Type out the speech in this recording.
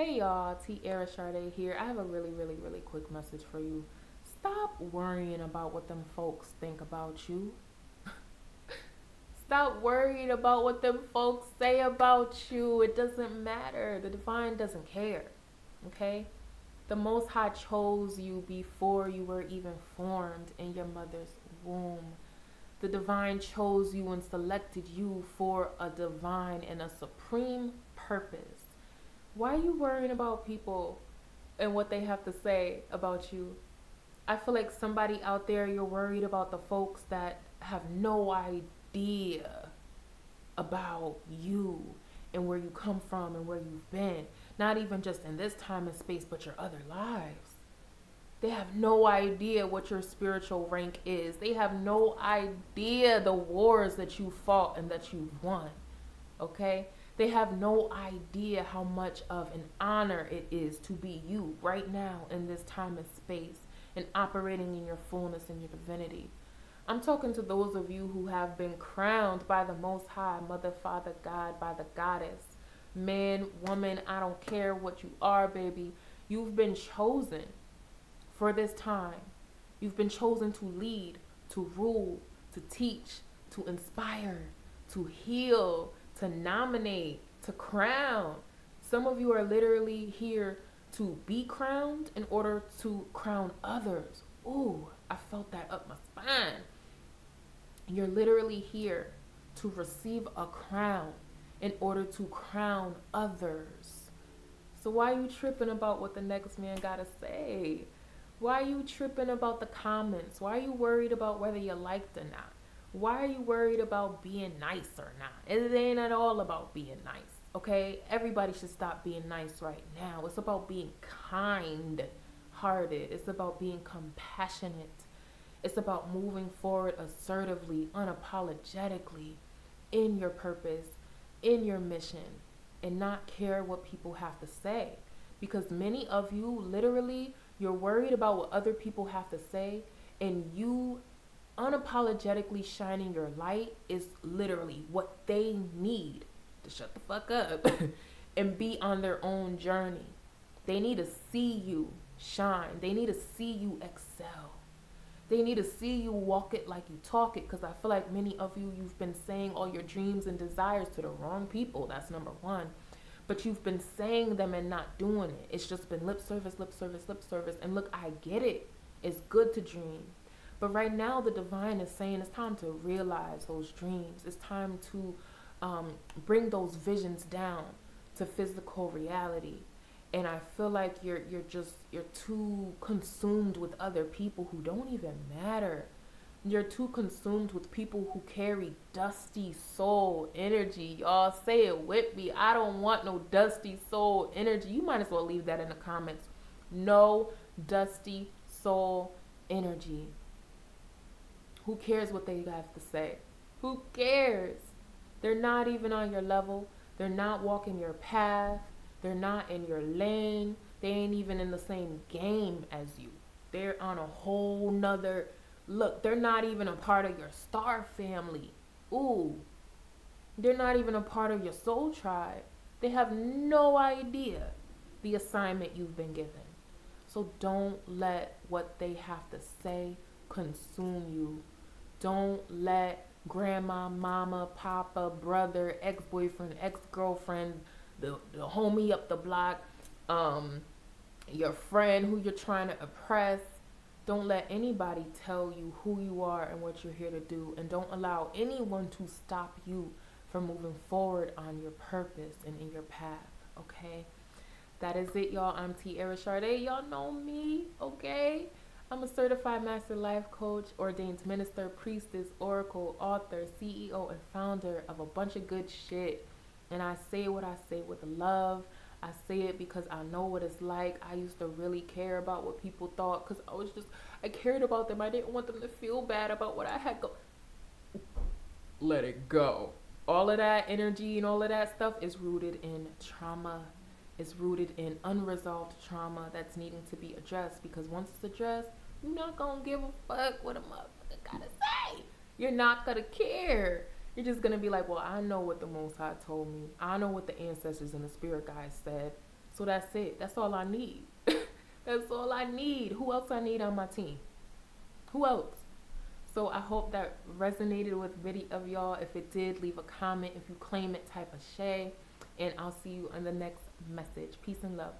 Hey y'all, Tiara here. I have a really, really, really quick message for you. Stop worrying about what them folks think about you. Stop worrying about what them folks say about you. It doesn't matter. The divine doesn't care. Okay? The Most High chose you before you were even formed in your mother's womb. The divine chose you and selected you for a divine and a supreme purpose. Why are you worrying about people and what they have to say about you? I feel like somebody out there, you're worried about the folks that have no idea about you and where you come from and where you've been. Not even just in this time and space, but your other lives. They have no idea what your spiritual rank is. They have no idea the wars that you fought and that you've won. Okay? They have no idea how much of an honor it is to be you right now in this time and space and operating in your fullness and your divinity. I'm talking to those of you who have been crowned by the Most High, Mother, Father, God, by the Goddess. Man, woman, I don't care what you are, baby. You've been chosen for this time. You've been chosen to lead, to rule, to teach, to inspire, to heal, to nominate, to crown. Some of you are literally here to be crowned in order to crown others. Ooh, I felt that up my spine. You're literally here to receive a crown in order to crown others. So why are you tripping about what the next man gotta say? Why are you tripping about the comments? Why are you worried about whether you're liked or not? Why are you worried about being nice or not? It ain't at all about being nice, okay? Everybody should stop being nice right now. It's about being kind hearted, it's about being compassionate, it's about moving forward assertively, unapologetically in your purpose, in your mission, and not care what people have to say. Because many of you, literally, you're worried about what other people have to say, and you unapologetically shining your light is literally what they need to shut the fuck up and be on their own journey. They need to see you shine. They need to see you excel. They need to see you walk it like you talk it because I feel like many of you, you've been saying all your dreams and desires to the wrong people. That's number one. But you've been saying them and not doing it. It's just been lip service, lip service, lip service. And look, I get it. It's good to dream. But right now, the divine is saying it's time to realize those dreams. It's time to um, bring those visions down to physical reality. And I feel like you're you're just you're too consumed with other people who don't even matter. You're too consumed with people who carry dusty soul energy. Y'all say it with me. I don't want no dusty soul energy. You might as well leave that in the comments. No dusty soul energy. Who cares what they have to say? Who cares? They're not even on your level. They're not walking your path. They're not in your lane. They ain't even in the same game as you. They're on a whole nother look. They're not even a part of your star family. Ooh. They're not even a part of your soul tribe. They have no idea the assignment you've been given. So don't let what they have to say consume you. Don't let grandma, mama, papa, brother, ex boyfriend, ex girlfriend, the, the homie up the block, um, your friend who you're trying to oppress. Don't let anybody tell you who you are and what you're here to do. And don't allow anyone to stop you from moving forward on your purpose and in your path. Okay? That is it, y'all. I'm Tiara Shardé. Y'all know me, okay? I'm a certified master life coach, ordained minister, priestess, oracle, author, CEO, and founder of a bunch of good shit. And I say what I say with love. I say it because I know what it's like. I used to really care about what people thought because I was just, I cared about them. I didn't want them to feel bad about what I had go. Let it go. All of that energy and all of that stuff is rooted in trauma is rooted in unresolved trauma that's needing to be addressed because once it's addressed, you're not gonna give a fuck what a motherfucker gotta say. You're not gonna care. You're just gonna be like, well, I know what the Most High told me. I know what the ancestors and the spirit guides said. So that's it. That's all I need. that's all I need. Who else I need on my team? Who else? So I hope that resonated with many of y'all. If it did, leave a comment. If you claim it, type Ashe. And I'll see you on the next message. Peace and love.